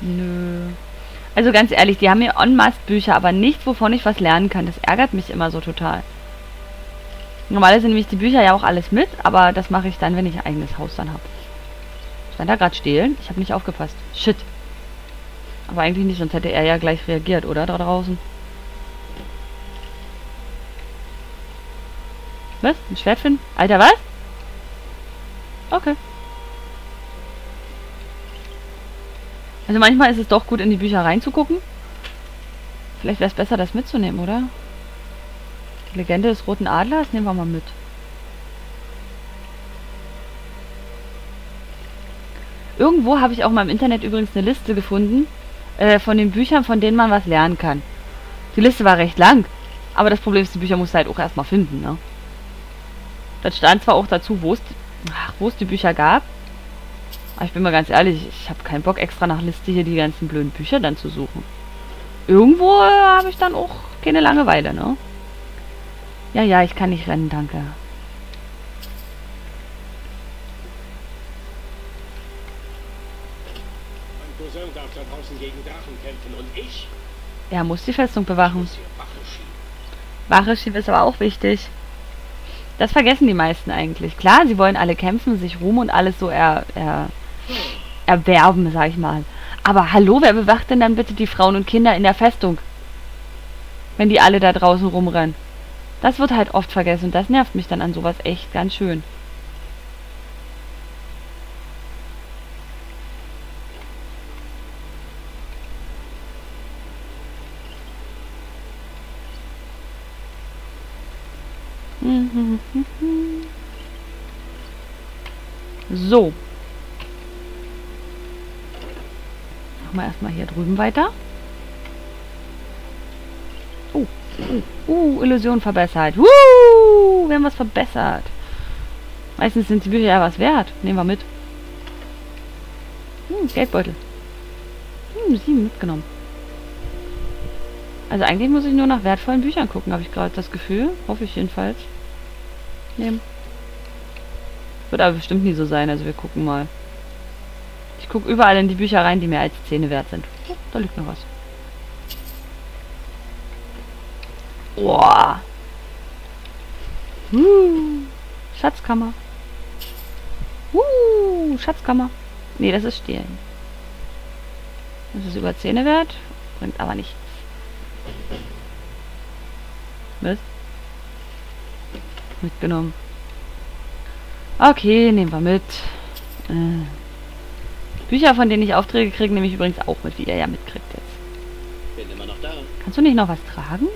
Nö. Also ganz ehrlich, die haben hier en masse Bücher, aber nichts, wovon ich was lernen kann. Das ärgert mich immer so total. Normalerweise nehme ich die Bücher ja auch alles mit, aber das mache ich dann, wenn ich ein eigenes Haus dann habe. Stand da gerade stehlen? Ich habe nicht aufgepasst. Shit. Aber eigentlich nicht, sonst hätte er ja gleich reagiert, oder? Da draußen. Was? Ein Schwert finden? Alter, was? Okay. Also manchmal ist es doch gut, in die Bücher reinzugucken. Vielleicht wäre es besser, das mitzunehmen, oder? Die Legende des Roten Adlers nehmen wir mal mit. Irgendwo habe ich auch mal im Internet übrigens eine Liste gefunden äh, von den Büchern, von denen man was lernen kann. Die Liste war recht lang, aber das Problem ist, die Bücher musst du halt auch erstmal finden, ne? Das stand zwar auch dazu, wo es wo es die Bücher gab, aber ich bin mal ganz ehrlich, ich habe keinen Bock extra nach Liste hier die ganzen blöden Bücher dann zu suchen. Irgendwo äh, habe ich dann auch keine Langeweile, ne? Ja, ja, ich kann nicht rennen, danke. Mein Cousin darf da draußen gegen Drachen kämpfen und ich Er muss die Festung bewachen. Wache schieben ist aber auch wichtig. Das vergessen die meisten eigentlich. Klar, sie wollen alle kämpfen, sich Ruhm und alles so er, er, erwerben, sag ich mal. Aber hallo, wer bewacht denn dann bitte die Frauen und Kinder in der Festung? Wenn die alle da draußen rumrennen. Das wird halt oft vergessen und das nervt mich dann an sowas echt ganz schön. So. Machen wir erstmal hier drüben weiter. Oh, uh, uh, Illusion verbessert. Uh, wir haben was verbessert. Meistens sind die Bücher ja was wert. Nehmen wir mit. Hm, Geldbeutel. Hm, sieben mitgenommen. Also eigentlich muss ich nur nach wertvollen Büchern gucken, habe ich gerade das Gefühl. Hoffe ich jedenfalls. Nehmen. Wird aber bestimmt nie so sein, also wir gucken mal. Ich gucke überall in die Bücher rein, die mehr als Zähne wert sind. Da liegt noch was. Boah. Uh, Schatzkammer. Uh, Schatzkammer. Nee, das ist Stehlen. Das ist über Zähne wert, bringt aber nichts. Was? Mitgenommen. Okay, nehmen wir mit. Äh. Bücher, von denen ich Aufträge kriege, nehme ich übrigens auch mit, wie ihr ja mitkriegt jetzt. Bin immer noch da. Kannst du nicht noch was tragen?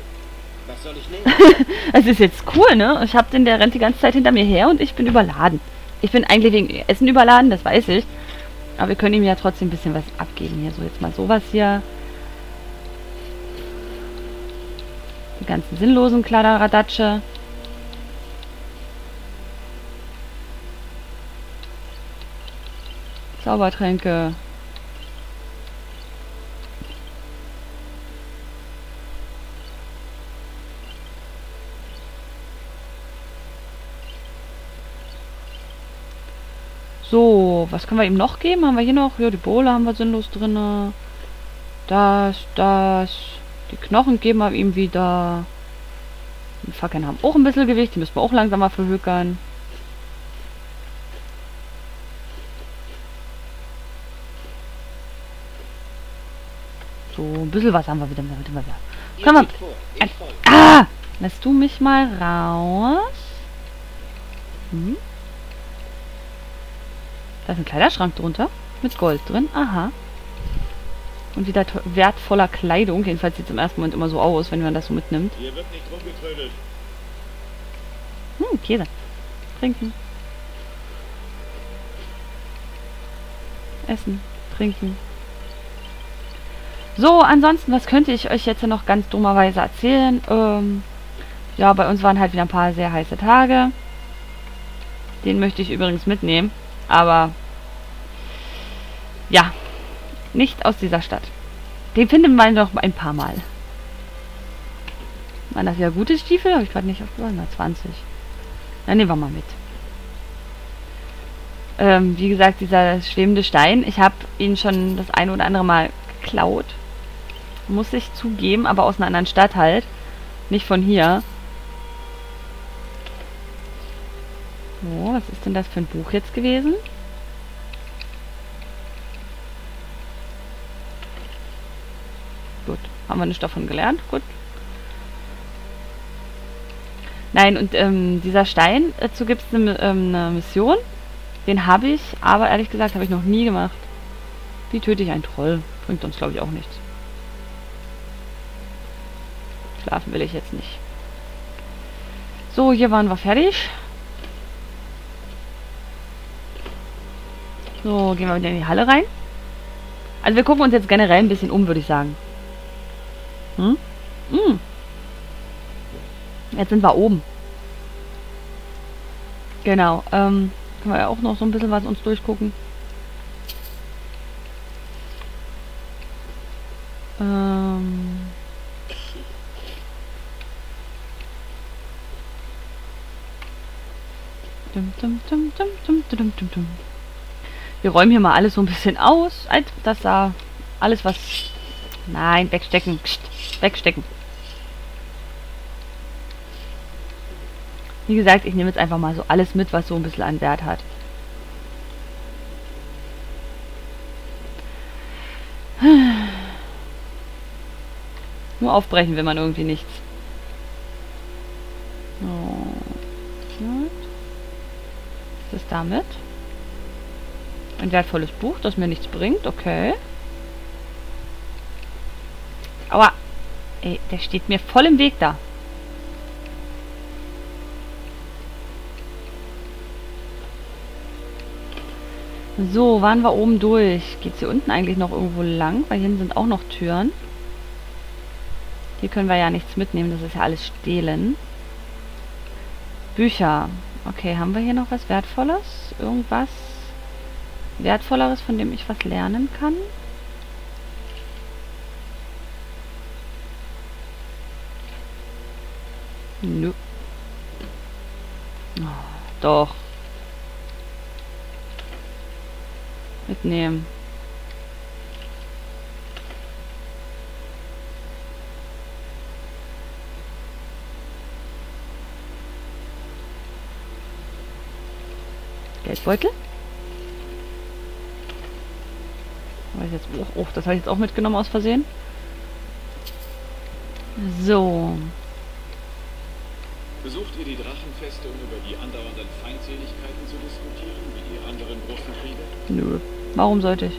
Was soll ich nehmen? Es ist jetzt cool, ne? Ich hab den, der rennt die ganze Zeit hinter mir her und ich bin überladen. Ich bin eigentlich wegen Essen überladen, das weiß ich. Aber wir können ihm ja trotzdem ein bisschen was abgeben hier. So, jetzt mal sowas hier. Die ganzen sinnlosen Kladderadatsche. Zaubertränke. So, was können wir ihm noch geben? Haben wir hier noch? Ja, die Bohle haben wir sinnlos drin. Das, das. Die Knochen geben wir ihm wieder. Die Fackeln haben auch ein bisschen Gewicht. Die müssen wir auch langsam mal verhökern. So, ein bisschen was haben wir wieder. wieder. Ihr Komm mal. Ah! Lässt du mich mal raus? Hm? Da ist ein Kleiderschrank drunter. Mit Gold drin. Aha. Und wieder wertvoller Kleidung. Jedenfalls sieht es im ersten Moment immer so aus, wenn man das so mitnimmt. Hier wird nicht rumgetrödelt. Hm, Käse. Trinken. Essen. Trinken. So, ansonsten, was könnte ich euch jetzt noch ganz dummerweise erzählen? Ähm, ja, bei uns waren halt wieder ein paar sehr heiße Tage. Den möchte ich übrigens mitnehmen. Aber ja, nicht aus dieser Stadt. Den findet man noch ein paar Mal. Waren das ja gute Stiefel? Habe ich gerade nicht aufgehört. Na, 20. Dann nehmen wir mal mit. Ähm, wie gesagt, dieser schwebende Stein, ich habe ihn schon das eine oder andere Mal geklaut. Muss ich zugeben, aber aus einer anderen Stadt halt. Nicht von hier. So, was ist denn das für ein Buch jetzt gewesen? Gut, haben wir nicht davon gelernt. Gut. Nein, und ähm, dieser Stein, dazu gibt es eine, ähm, eine Mission. Den habe ich, aber ehrlich gesagt habe ich noch nie gemacht. Wie töte ich einen Troll? Bringt uns, glaube ich, auch nichts. Schlafen will ich jetzt nicht. So, hier waren wir fertig. So, gehen wir wieder in die Halle rein. Also wir gucken uns jetzt generell ein bisschen um, würde ich sagen. Hm? Hm. Jetzt sind wir oben. Genau. Ähm, können wir ja auch noch so ein bisschen was uns durchgucken. Ähm. Wir räumen hier mal alles so ein bisschen aus, als dass da alles was... Nein, wegstecken. Wegstecken. Wie gesagt, ich nehme jetzt einfach mal so alles mit, was so ein bisschen an Wert hat. Nur aufbrechen will man irgendwie nichts. So. Was ist damit? Ein wertvolles Buch, das mir nichts bringt. Okay. Aua. Ey, der steht mir voll im Weg da. So, waren wir oben durch. Geht es hier unten eigentlich noch irgendwo lang? Weil hier sind auch noch Türen. Hier können wir ja nichts mitnehmen. Das ist ja alles stehlen. Bücher. Okay, haben wir hier noch was Wertvolles? Irgendwas Wertvolleres, von dem ich was lernen kann? Nö. Oh, doch. Mitnehmen. Ich jetzt, oh, oh das habe ich jetzt auch mitgenommen aus Versehen. So. Besucht ihr die Drachenfeste, um über die andauernden Feindseligkeiten zu diskutieren, wie die anderen großen Kriege? Nö. Warum sollte ich?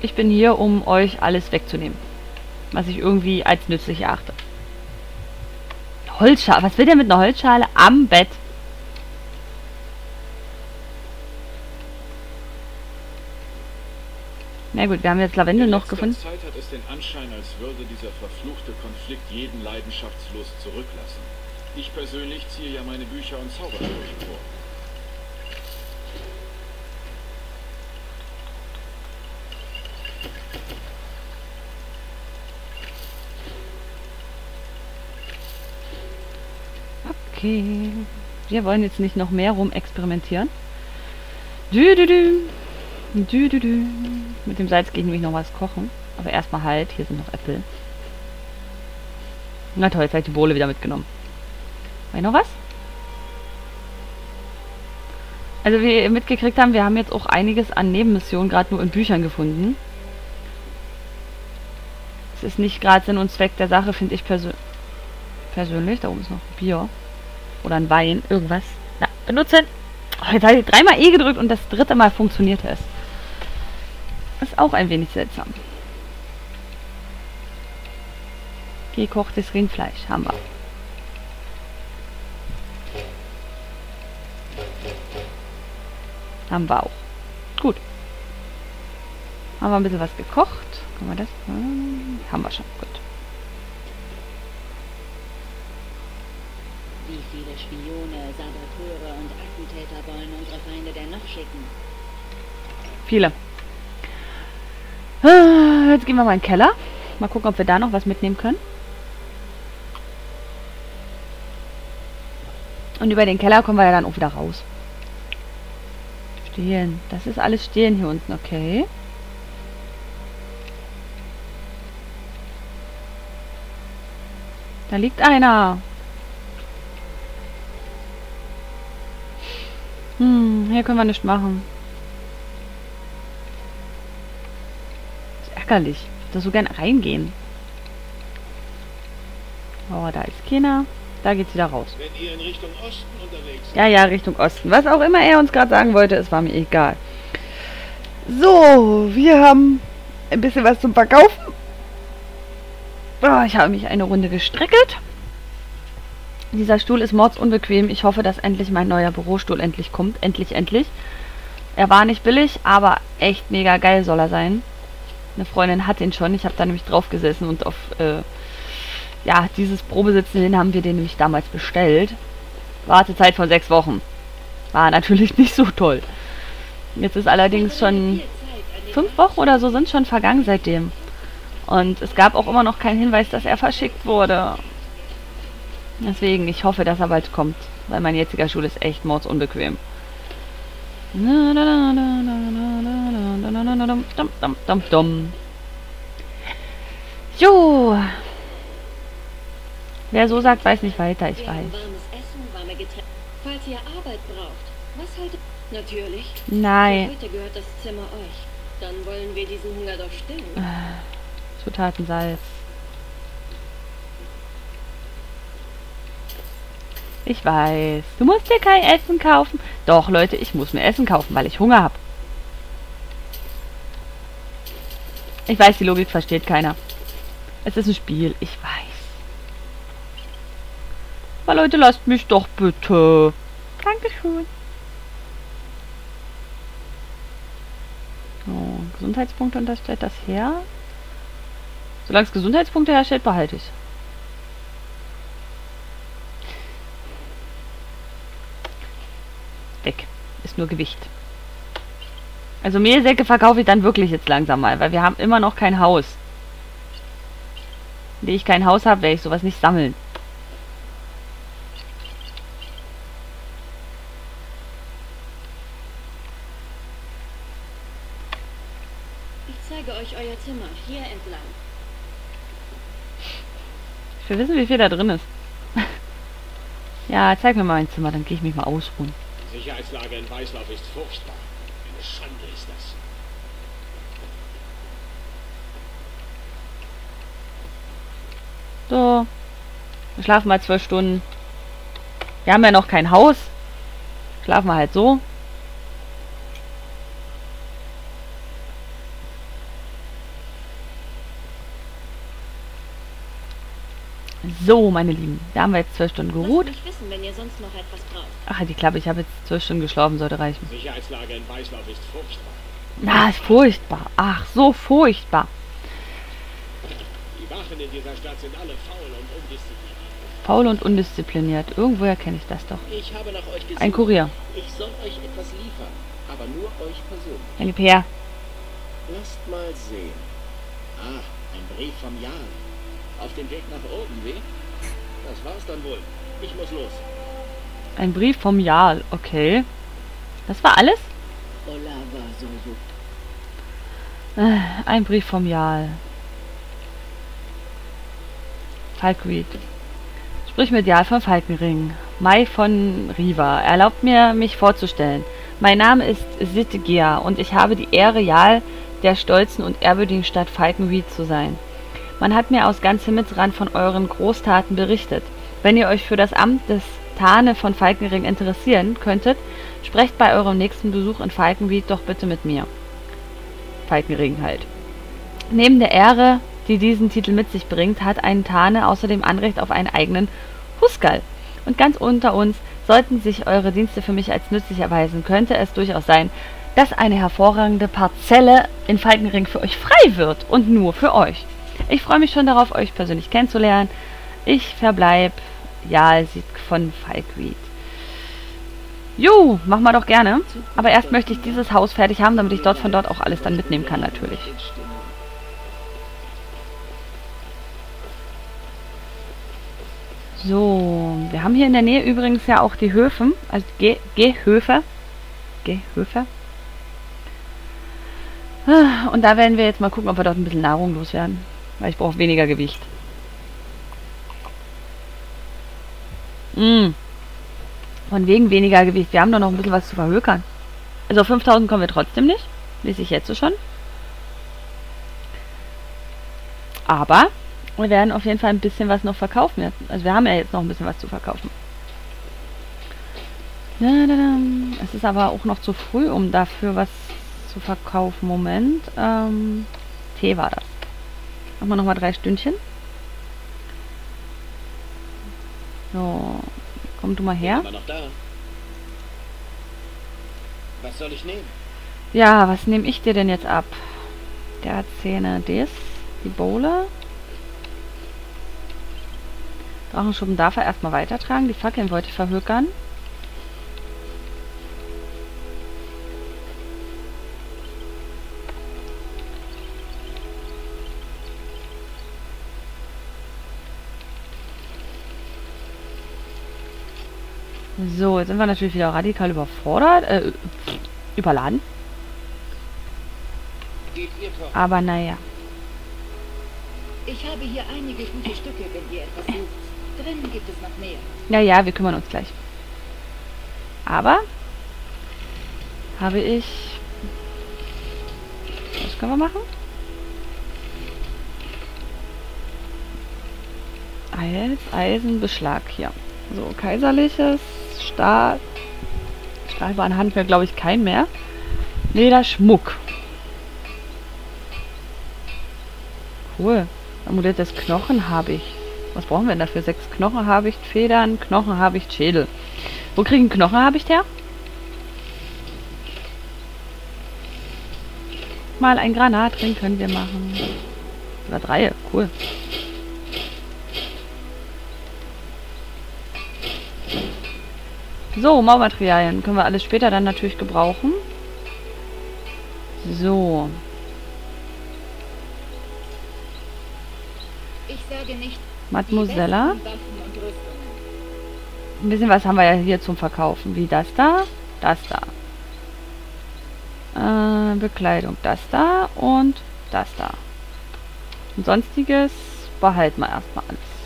Ich bin hier, um euch alles wegzunehmen. Was ich irgendwie als nützlich erachte. Holzschale. Was will der mit einer Holzschale am Bett? Na gut, wir haben jetzt Lavendel noch gefunden. Zeit hat es den Anschein, als würde dieser verfluchte Konflikt jeden leidenschaftslos zurücklassen. Ich persönlich ziehe ja meine Bücher und Zaubersprüche vor. Okay. Wir wollen jetzt nicht noch mehr rum experimentieren. Dü, dü, dü. Dü, dü, dü. Mit dem Salz gehe ich nämlich noch was kochen. Aber erstmal halt, hier sind noch Äpfel. Na toll, jetzt habe ich die Bohle wieder mitgenommen. War noch was? Also wie ihr mitgekriegt haben, wir haben jetzt auch einiges an Nebenmissionen gerade nur in Büchern gefunden. Es ist nicht gerade Sinn und Zweck der Sache, finde ich persö persönlich. Da oben ist noch Bier. Oder ein Wein, irgendwas. Na, benutzen! Oh, jetzt habe ich dreimal E gedrückt und das dritte Mal funktionierte es. Ist auch ein wenig seltsam. Gekochtes Rindfleisch haben wir. Haben wir auch. Gut. Haben wir ein bisschen was gekocht. Können wir das? Hm, haben wir schon. Gut. Wie viele Spione, Saboteure und Attentäter wollen unsere Feinde denn noch schicken? Viele. Ah, jetzt gehen wir mal in den Keller. Mal gucken, ob wir da noch was mitnehmen können. Und über den Keller kommen wir ja dann auch wieder raus. Stehen. Das ist alles Stehen hier unten, okay. Da liegt einer. Hm, hier können wir nichts machen. Ärgerlich. Ich würde so gern reingehen. Oh, da ist keiner. Da geht's wieder raus. Wenn ihr in Richtung Osten unterwegs Ja, ja, Richtung Osten. Was auch immer er uns gerade sagen wollte, es war mir egal. So, wir haben ein bisschen was zum Verkaufen. Oh, ich habe mich eine Runde gestreckelt. Dieser Stuhl ist mordsunbequem. Ich hoffe, dass endlich mein neuer Bürostuhl endlich kommt. Endlich, endlich. Er war nicht billig, aber echt mega geil soll er sein. Eine Freundin hat den schon. Ich habe da nämlich drauf gesessen und auf äh, ja, dieses Probesitzen, den haben wir den nämlich damals bestellt. Wartezeit von sechs Wochen. War natürlich nicht so toll. Jetzt ist allerdings schon fünf Wochen oder so sind schon vergangen seitdem. Und es gab auch immer noch keinen Hinweis, dass er verschickt wurde. Deswegen, ich hoffe, dass er bald kommt. Weil mein jetziger Stuhl ist echt mordsunbequem. Jo. Wer so sagt, weiß nicht weiter. Ich weiß. Essen, warme Getränke. Falls ihr Arbeit braucht, was haltet... Natürlich. Nein. Stillen. Zutaten Salz. Ich weiß. Du musst dir kein Essen kaufen. Doch, Leute, ich muss mir Essen kaufen, weil ich Hunger habe. Ich weiß, die Logik versteht keiner. Es ist ein Spiel. Ich weiß. Aber Leute, lasst mich doch bitte. Dankeschön. So, Gesundheitspunkte unterstellt das her. Solange es Gesundheitspunkte herstellt, behalte ich. Weg. Ist nur Gewicht. Also Mehlsäcke verkaufe ich dann wirklich jetzt langsam mal, weil wir haben immer noch kein Haus. Wenn ich kein Haus habe, werde ich sowas nicht sammeln. Ich zeige euch euer Zimmer. Hier entlang. Ich will wissen, wie viel da drin ist. ja, zeig mir mal mein Zimmer, dann gehe ich mich mal ausruhen. Die Sicherheitslage in Weißlauf ist furchtbar. Eine Schande ist das. So. Wir schlafen mal zwölf Stunden. Wir haben ja noch kein Haus. Schlafen wir halt so. So, meine Lieben. Da haben wir jetzt zwölf Stunden geruht. Wissen, wenn ihr sonst noch etwas braucht. Ach, die Klappe. Ich habe jetzt zwölf Stunden geschlafen. Sollte reichen. Sicherheitslage in Weißlauf ist furchtbar. Na, ist furchtbar. Ach, so furchtbar. Die Wachen in dieser Stadt sind alle faul und undiszipliniert. Faul und undiszipliniert. Irgendwoher kenne ich das doch. Ich habe nach euch gesucht. Ein Kurier. Ich soll euch etwas liefern, aber nur euch persönlich. Herr Liebherr. Lasst mal sehen. Ah, ein Brief vom Jan. Auf dem Weg nach oben, wie? Das war's dann wohl. Ich muss los. Ein Brief vom Jarl. Okay. Das war alles? Äh, Ein Brief vom Jarl. Falkreed. Sprich mit Jarl von Falkenring. Mai von Riva. Erlaubt mir, mich vorzustellen. Mein Name ist Sittegia und ich habe die Ehre, Jarl der stolzen und ehrwürdigen Stadt Falkenried zu sein. Man hat mir aus ganz Himmelsrand von euren Großtaten berichtet. Wenn ihr euch für das Amt des Tane von Falkenring interessieren könntet, sprecht bei eurem nächsten Besuch in Falkenried doch bitte mit mir. Falkenring halt. Neben der Ehre, die diesen Titel mit sich bringt, hat ein Tane außerdem Anrecht auf einen eigenen Husgal. Und ganz unter uns, sollten sich eure Dienste für mich als nützlich erweisen, könnte es durchaus sein, dass eine hervorragende Parzelle in Falkenring für euch frei wird und nur für euch. Ich freue mich schon darauf, euch persönlich kennenzulernen. Ich verbleib Jalsik von Falkreed. Jo, machen wir doch gerne. Aber erst möchte ich dieses Haus fertig haben, damit ich dort von dort auch alles dann mitnehmen kann, natürlich. So, wir haben hier in der Nähe übrigens ja auch die Höfen, also Ge Gehöfe. Gehöfe? Ah, Und da werden wir jetzt mal gucken, ob wir dort ein bisschen Nahrung loswerden. Weil ich brauche weniger Gewicht. Mm. Von wegen weniger Gewicht. Wir haben doch noch ein bisschen was zu verhökern. Also auf 5000 kommen wir trotzdem nicht. Weiß ich jetzt schon. Aber wir werden auf jeden Fall ein bisschen was noch verkaufen. Also wir haben ja jetzt noch ein bisschen was zu verkaufen. Es ist aber auch noch zu früh, um dafür was zu verkaufen. Moment. Ähm, Tee war das. Machen wir nochmal drei Stündchen. So. Komm du mal her. Was soll ich nehmen? Ja, was nehme ich dir denn jetzt ab? Der hat Zähne. Das. Die Bowle. Drachenschuppen darf er erstmal weitertragen. Die Fackeln wollte ich verhökern. So, jetzt sind wir natürlich wieder radikal überfordert, äh, überladen. Aber naja. Ich habe hier einige gute Stücke, wenn ihr etwas sucht. Drinnen gibt es noch mehr. Ja, ja, wir kümmern uns gleich. Aber habe ich... Was können wir machen? Eis, Eisenbeschlag hier. So, kaiserliches, Stahl... Stahlbahn haben wir, glaube ich, kein mehr. Lederschmuck. Cool. Amulett Knochen habe ich. Was brauchen wir denn dafür? Sechs Knochenhabicht, Federn, Knochenhabicht, Schädel. Wo kriegen Knochenhabicht her? Mal ein Granatring können wir machen. Oder drei, cool. So, Maumaterialien können wir alles später dann natürlich gebrauchen. So. Ich sage nicht, Mademoiselle. Ein bisschen was haben wir ja hier zum Verkaufen. Wie das da, das da. Äh, Bekleidung, das da und das da. Und sonstiges behalten wir erstmal alles.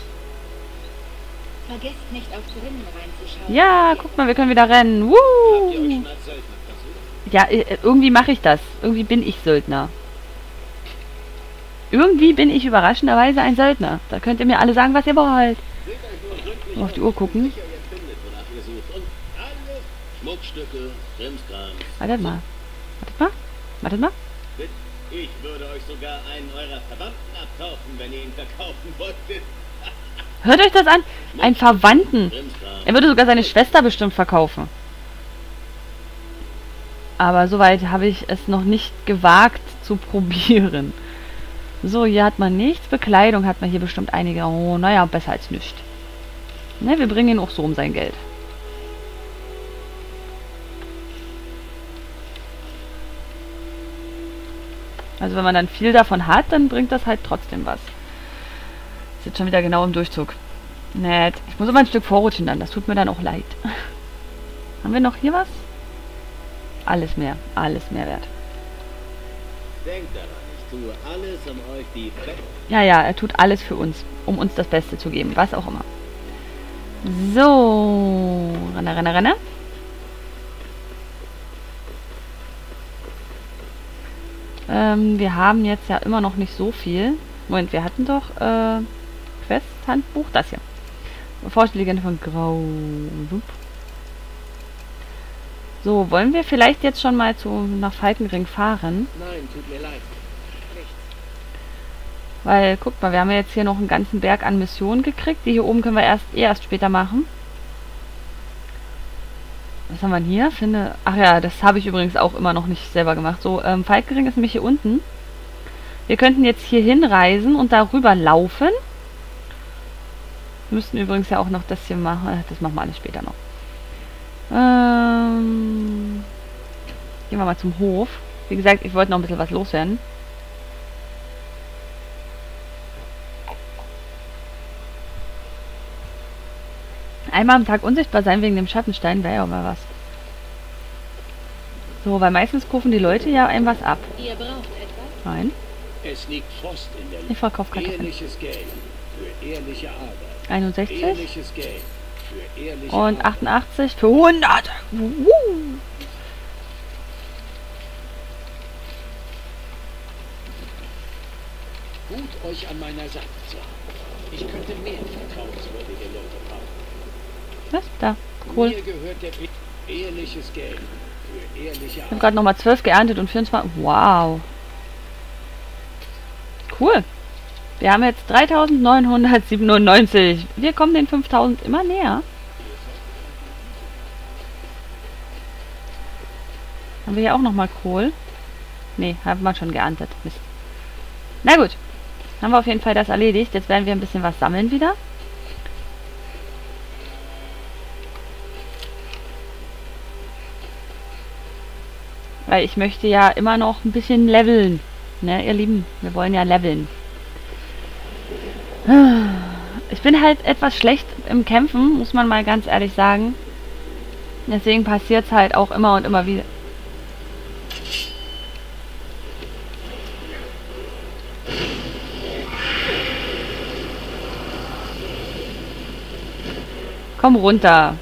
Vergesst nicht auf drinnen reinzuschauen. Ja, guck mal, wir können wieder rennen. Woo! Ja, äh, irgendwie mache ich das. Irgendwie bin ich Söldner. Irgendwie bin ich überraschenderweise ein Söldner. Da könnt ihr mir alle sagen, was ihr wollt. Mal auf die Uhr gucken. Wartet mal. Wartet mal. Wartet mal. Ich würde euch sogar einen eurer Verwandten abkaufen, wenn ihr ihn verkaufen wolltet. Hört euch das an. Ein Verwandten. Er würde sogar seine Schwester bestimmt verkaufen. Aber soweit habe ich es noch nicht gewagt zu probieren. So, hier hat man nichts. Bekleidung hat man hier bestimmt einige. Oh, naja, besser als nichts. Ne, wir bringen ihn auch so um sein Geld. Also wenn man dann viel davon hat, dann bringt das halt trotzdem was. Jetzt schon wieder genau im Durchzug. Nett. Ich muss immer ein Stück vorrutschen dann. Das tut mir dann auch leid. Haben wir noch hier was? Alles mehr. Alles mehr wert. Denkt daran, ich tue alles, um euch die Ja, ja, er tut alles für uns, um uns das Beste zu geben. Was auch immer. So. Renne, renne, renne. Ähm, wir haben jetzt ja immer noch nicht so viel. Moment, wir hatten doch äh, Quest-Handbuch. Das hier. Vorstelligende von Grau. So, wollen wir vielleicht jetzt schon mal zu, nach Falkenring fahren? Nein, tut mir leid. Weil, guck mal, wir haben ja jetzt hier noch einen ganzen Berg an Missionen gekriegt. Die hier oben können wir erst eh erst später machen. Was haben wir denn hier? Finde. Ach ja, das habe ich übrigens auch immer noch nicht selber gemacht. So, ähm, Falkering ist nämlich hier unten. Wir könnten jetzt hier hinreisen und darüber laufen. Wir müssten übrigens ja auch noch das hier machen. Äh, Das machen wir alles später noch. Ähm, gehen wir mal zum Hof. Wie gesagt, ich wollte noch ein bisschen was loswerden. Einmal am Tag unsichtbar sein wegen dem Schattenstein wäre ja auch mal was. So, weil meistens rufen die Leute ja einem was ab. Ihr braucht Nein, Es liegt Frost in der ich Luft. verkaufe Kartoffeln. Ehrliches Geld für ehrliche Arbeit. 61 Ehrliches Geld für ehrliche und Arbeit. 88 für 100. Wuhu. Gut, euch an meiner Seite zu haben. Ich könnte mehr vertrauenswürdige Leute brauchen. Was? Da. Cool. Mir gehört der Be ehrliches Geld für ehrliche Ich habe gerade nochmal 12 geerntet und 24. Wow. Cool. Wir haben jetzt 3997. Wir kommen den 5000 immer näher. Haben wir hier auch nochmal Kohl? Nee, haben wir schon geerntet. Mist. Na gut. Haben wir auf jeden Fall das erledigt. Jetzt werden wir ein bisschen was sammeln wieder. Weil ich möchte ja immer noch ein bisschen leveln. Ne, ihr Lieben, wir wollen ja leveln. Ich bin halt etwas schlecht im Kämpfen, muss man mal ganz ehrlich sagen. Deswegen passiert es halt auch immer und immer wieder. Komm runter.